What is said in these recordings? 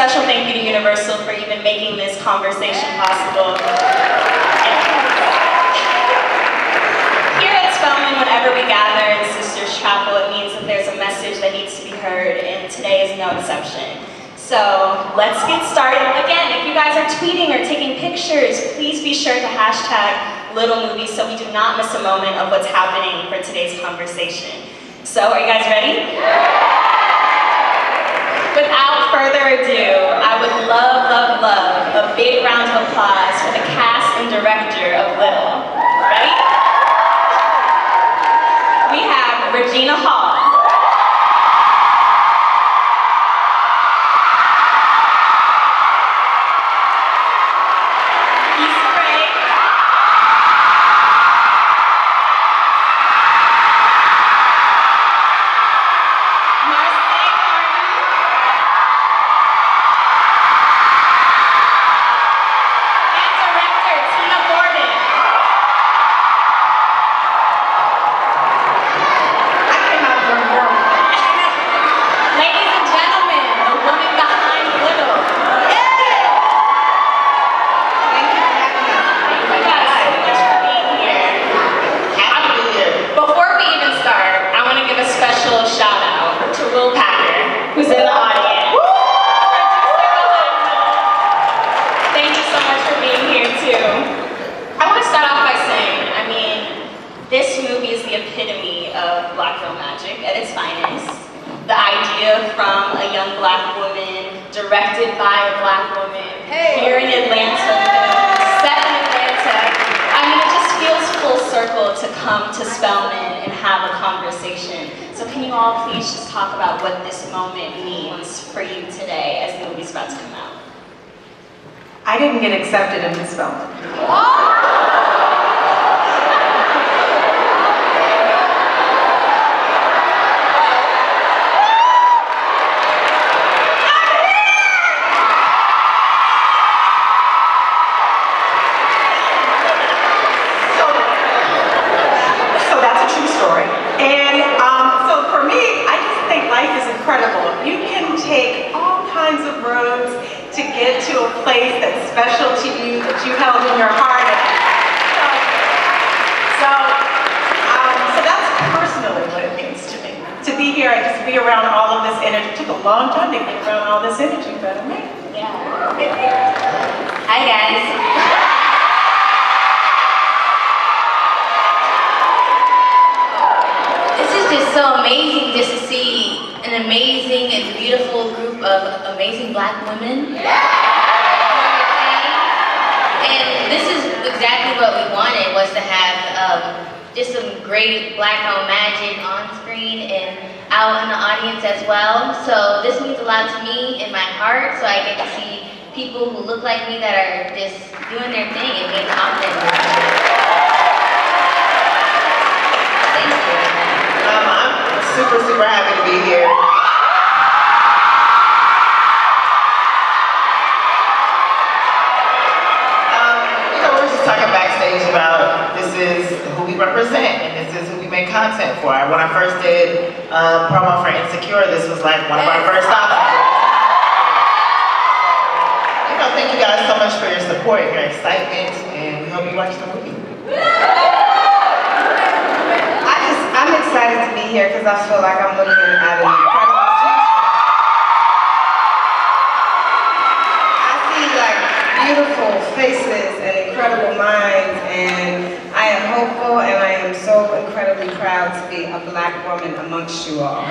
special thank you to Universal for even making this conversation possible. Here at Spelman, whenever we gather in Sisters Chapel, it means that there's a message that needs to be heard, and today is no exception. So let's get started. Again, if you guys are tweeting or taking pictures, please be sure to hashtag Little Movies so we do not miss a moment of what's happening for today's conversation. So are you guys ready? Without further ado, I would love, love, love a big round of applause for the cast and director of Little. Ready? We have Regina Hall. Come to Spelman and have a conversation. So can you all please just talk about what this moment means for you today as the movie's about to come out? I didn't get accepted in this film. So, so that's a true story. And um, so for me, I just think life is incredible. You can take all kinds of roads to get to a place that's special to you, that you held in your heart. So, um, so that's personally what it means to me. To be here and just be around all of this energy. It took a long time to get around all this energy, but I made. Yeah. Hi guys. This is just so amazing just to see an amazing and beautiful group of amazing black women. And this is exactly what we wanted was to have um, just some great black owned magic on screen and out in the audience as well. So this means a lot to me in my heart. So I get to see people who look like me that are just doing their thing and being confident. Thank you. Um, I'm super, super happy to be here. Is who we represent and this is who we make content for. When I first did um, promo for Insecure, this was like one of our first stops. You know, thank you guys so much for your support, your excitement, and we hope you watch the movie. I just, I'm excited to be here because I feel like I'm looking at an incredible future. I see like beautiful faces and incredible minds and I am hopeful and I am so incredibly proud to be a black woman amongst you all.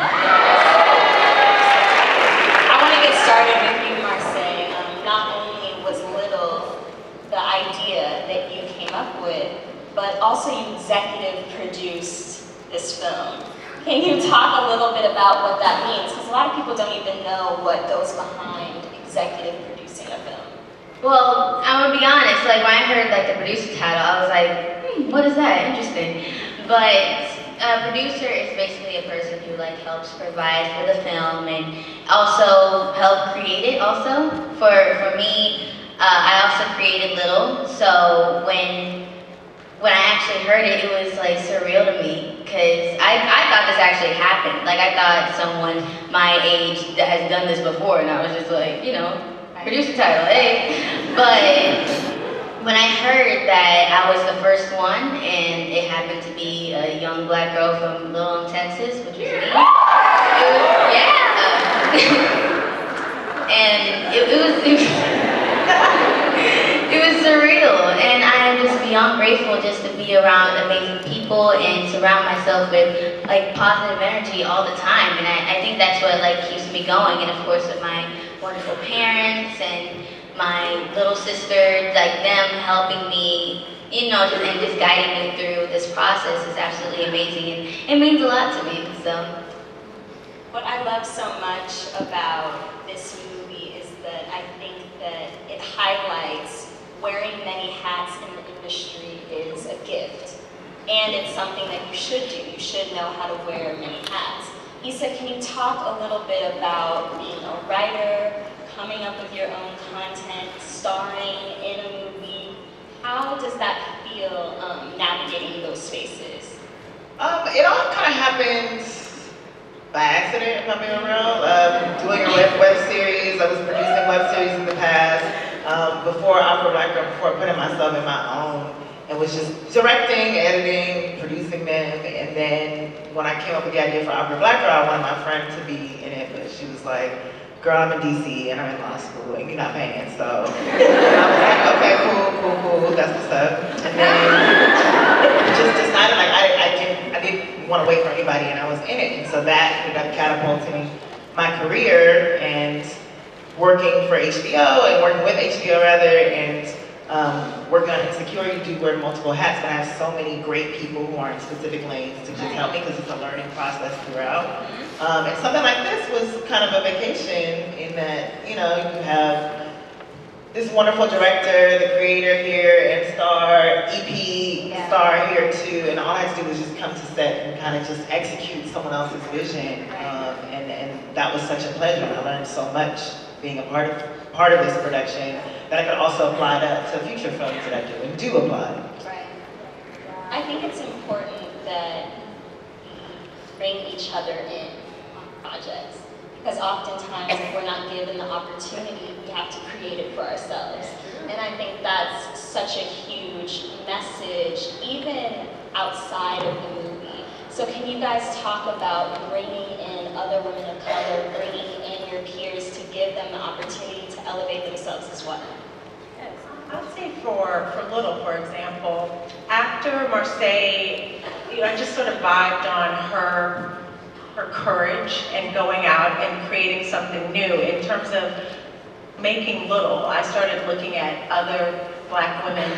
I want to get started with you, Marsai. Um, not only was Little the idea that you came up with, but also you executive produced this film. Can you talk a little bit about what that means? Because a lot of people don't even know what goes behind executive producing a film. Well, I'm gonna be honest. Like when I heard like the producer title, I was like, hmm, "What is that? Interesting." But a producer is basically a person who like helps provide for the film and also help create it. Also, for for me, uh, I also created Little. So when when I actually heard it, it was like surreal to me because I, I thought this actually happened. Like I thought someone my age that has done this before, and I was just like, you know, producer title, hey. But when I heard that I was the first one, and it happened to be a young black girl from Little Texas, which was me. It was, yeah. and it, it was. It was surreal, and I am just beyond grateful just to be around amazing people and surround myself with like positive energy all the time. And I, I think that's what like keeps me going. And of course, with my wonderful parents and my little sister, like them helping me, you know, just, and just guiding me through this process is absolutely amazing, and it means a lot to me. So. What I love so much about this movie is that I think that it highlights wearing many hats in the industry is a gift. And it's something that you should do. You should know how to wear many hats. Issa, can you talk a little bit about being a writer, coming up with your own content, starring in a movie? How does that feel um, navigating those spaces? Um, it all kind of happened by accident, if I'm being real. Um, doing a web, web series, I was producing web series in the past um, before Awkward Black Girl, before putting myself in my own, and was just directing, editing, producing them, and then when I came up with the idea for Awkward Black Girl, I wanted my friend to be in it, but she was like, girl, I'm in DC and I'm in law school and you're not paying, so I was like, okay, cool, cool, cool, that's what's up. And then just decided like I, I didn't, I didn't want to wait for anybody and I was in it. And so that ended up catapulting my career and working for HBO and working with HBO rather and um, working on Insecure, you do wear multiple hats, but I have so many great people who are in specific lanes to just help me because it's a learning process throughout. Mm-hmm. Um, and something like this was kind of a vacation in that, you know, you have this wonderful director, the creator here, and star, EP yeah. star here too, and all I had to do was just come to set and kind of just execute someone else's vision. Um, and, and that was such a pleasure, I learned so much being a part of part of this production that I could also apply to, to future films that I do and do apply. Right. I think it's important that we bring each other in on projects because oftentimes if we're not given the opportunity, we have to create it for ourselves. And I think that's such a huge message, even outside of the movie. So can you guys talk about bringing in other women of color, bringing your peers to give them the opportunity to elevate themselves as well? Yes, I'd say for, for Little, for example, after Marsai, you know, I just sort of vibed on her her courage and going out and creating something new in terms of making little. I started looking at other black women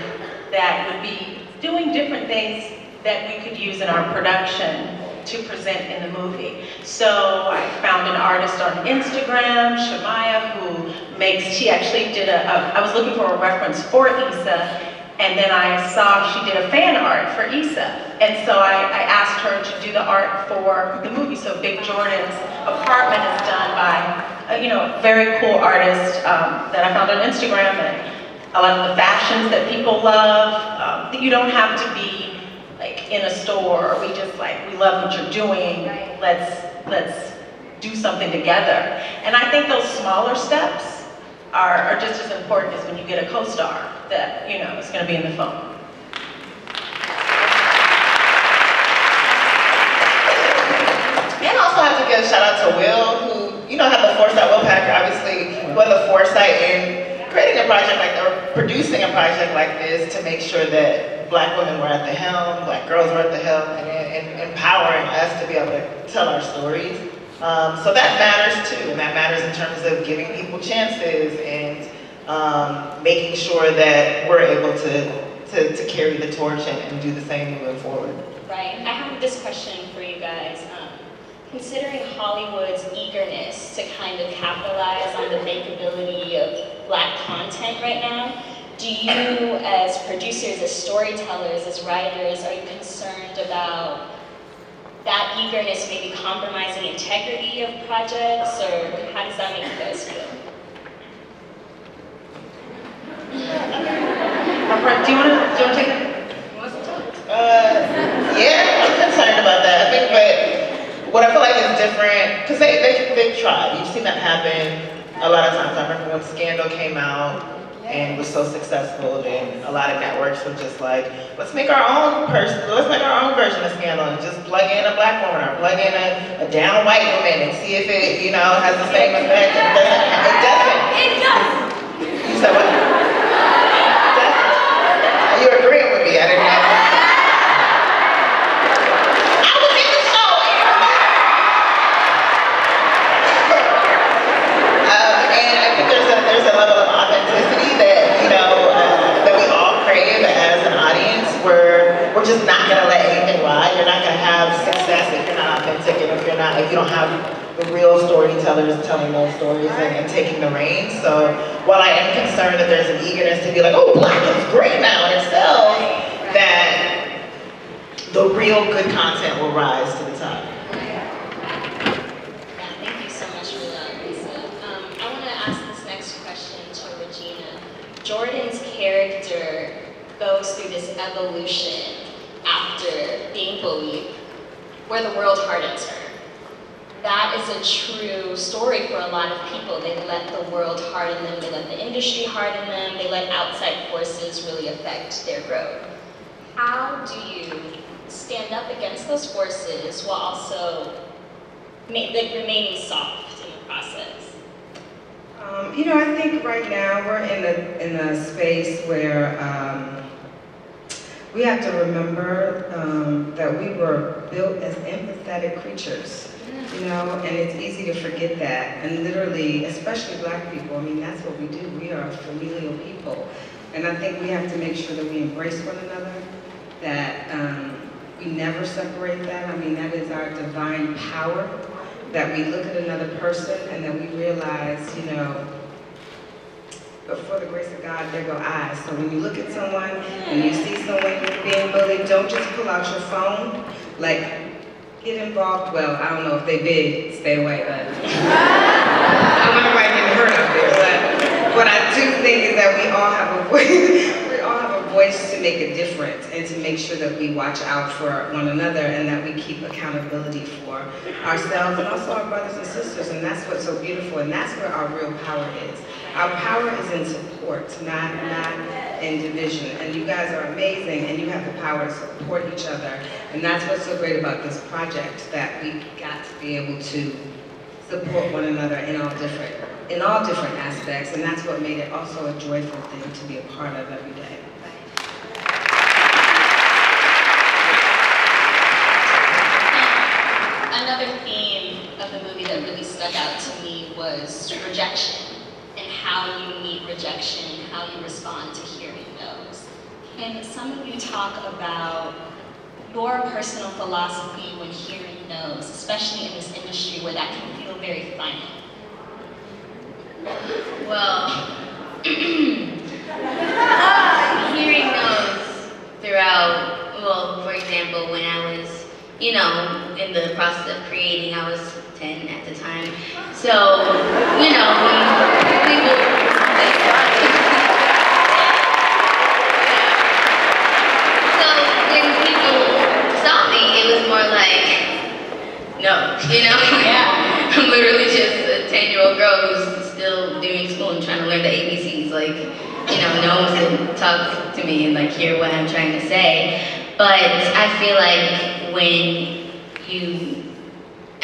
that would be doing different things that we could use in our production to present in the movie. So I found an artist on Instagram, Shamaya, who makes, she actually did a. a I was looking for a reference for Issa, and then I saw she did a fan art for Issa. And so I, I asked her to do the art for the movie. So Big Jordan's apartment is done by, a, you know, very cool artist um, that I found on Instagram. And a lot of the fashions that people love, um, you don't have to be like in a store, or we just like, we love what you're doing, right. let's, let's do something together. And I think those smaller steps are, are just as important as when you get a co-star that, you know, is gonna be in the film. And also have to give a shout out to Will, who, you know, had the foresight, Will Packer, obviously, who had the foresight in creating a project like, or producing a project like this to make sure that black women were at the helm, black girls were at the helm, and, and empowering us to be able to tell our stories. Um, so that matters too, and that matters in terms of giving people chances and um, making sure that we're able to, to, to carry the torch and, and, do the same moving forward. Right. I have this question for you guys. Um, considering Hollywood's eagerness to kind of capitalize on the makeability of black content right now, do you as producers, as storytellers, as writers, are you concerned about that eagerness maybe compromising integrity of projects, or how does that make you guys feel? do you want to, do you want to take uh, yeah, I'm concerned about that. I think, but what I feel like is different, because they, they, they try. You've seen that happen a lot of times. I remember when Scandal came out, and was so successful, and a lot of networks were just like, let's make our own person, let's make our own version of Scandal and just plug in a black woman or plug in a, a down white woman and see if it, you know, has the same effect. It doesn't. It doesn't. It does. You said what? It doesn't. You're agreeing with me. I didn't know. I was in the show. Um, and I think there's a there's a level of authenticity that you know uh, that we all crave as an audience. Where we're just not gonna let anything ride. You're not gonna have success if you're not authentic and if you're not if you don't have the real storytellers telling those stories and, and taking the reins. So while I am concerned that there's an eagerness to be like, oh, black is great now in itself, that the real good content will rise to the top. Yeah, thank you so much for that, Lisa. Um, I want to ask this next question to Regina. Jordan's character goes through this evolution after being bullied, where the world hardens her. That is a true story for a lot of people. They let the world harden them, they let the industry harden them, they let outside forces really affect their growth. How do you stand up against those forces while also ma- like remaining soft in the process? Um, you know, I think right now we're in a in a space where um, we have to remember um, that we were built as empathetic creatures. You know, and it's easy to forget that. And literally, especially Black people, I mean, that's what we do. We are familial people, and I think we have to make sure that we embrace one another. That um, we never separate that. I mean, that is our divine power that we look at another person and that we realize, you know, but for the grace of God, there go eyes. So when you look at someone and you see someone being bullied, don't just pull out your phone. Like, get involved. Well, I don't know if they big, stay away, but I want to write getting hurt out there. But what I do think is that we all have a voice. we all have a voice to make a difference and to make sure that we watch out for one another and that we keep accountability for ourselves and also our brothers and sisters. And that's what's so beautiful. And that's where our real power is. Our power is in support, not not in division. And you guys are amazing, and you have the power to support each other. And that's what's so great about this project that we got to be able to support one another in all different in all different aspects. And that's what made it also a joyful thing to be a part of every day. Another theme of the movie that really stuck out to me was rejection and how you meet rejection, how you respond to hearing those. Can some of you talk about your personal philosophy when hearing no's, especially in this industry where that can feel very final? Well, hearing those throughout, well, for example, when I was, you know, in the process of creating, I was 10 at the time. So, you know, it was more like, no, you know? Yeah. I'm literally just a 10 year old girl who's still doing school and trying to learn the ABCs. Like, you know, no one's gonna talk to me and like hear what I'm trying to say. But I feel like when you,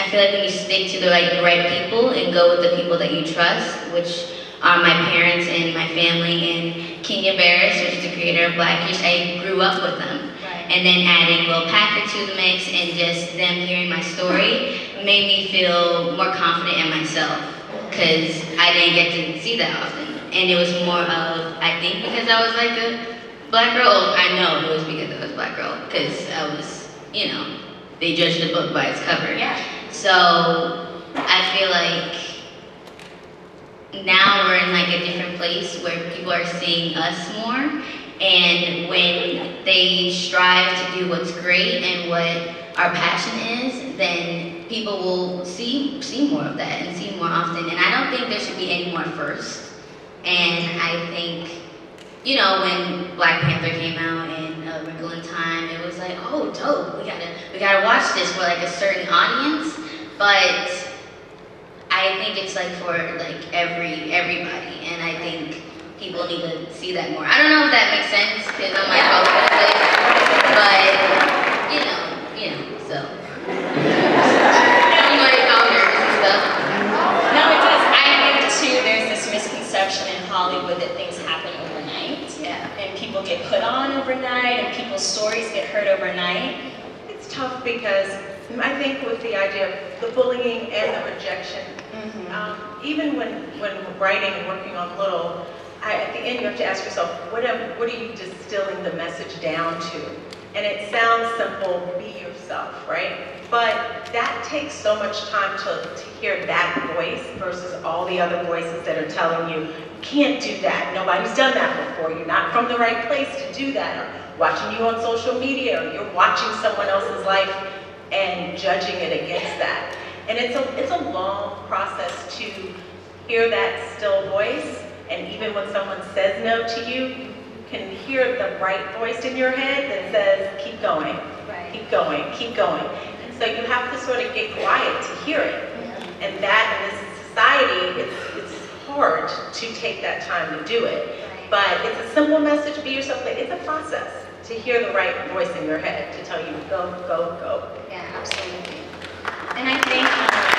I feel like when you stick to the like right people and go with the people that you trust, which are my parents and my family and Kenya Barris, which is the creator of Blackish, I grew up with them. Right. And then adding Will Packer to the mix and just them hearing my story made me feel more confident in myself because I didn't get to see that often. And it was more of, I think because I was like a black girl, oh, I know it was because I was a black girl because I was, you know, they judge the book by its cover. Yeah. So I feel like now we're in like a different place where people are seeing us more. And when they strive to do what's great and what our passion is then people will see see more of that and see more often. And i don't think there should be any more first and i think you know when black panther came out and uh, wrinkle in time it was like oh dope. We gotta we gotta watch this for like a certain audience but I think it's like for like every everybody, and I think people need to see that more. I don't know if that makes sense because I'm like all over the place, but you know, you know, so I'm like all nervous and stuff. No, it does. I think too, there's this misconception in Hollywood that things happen overnight. Yeah. And people get put on overnight and people's stories get heard overnight. It's tough because I think with the idea of the bullying and the rejection, um, even when, when writing and working on Little, I, at the end you have to ask yourself, what, am, what are you distilling the message down to? And it sounds simple, be yourself, right? But that takes so much time to, to hear that voice versus all the other voices that are telling you, you can't do that, nobody's done that before, you're not from the right place to do that, or watching you on social media, or you're watching someone else's life and judging it against that. And it's a, it's a long process to hear that still voice, and even when someone says no to you, you can hear the right voice in your head that says, keep going, Right. keep going, keep going. And so you have to sort of get quiet to hear it. And that in this society, it's, it's hard to take that time to do it. But it's a simple message, be yourself, but it's a process to hear the right voice in your head to tell you, go, go, go absolutely. And I thank you.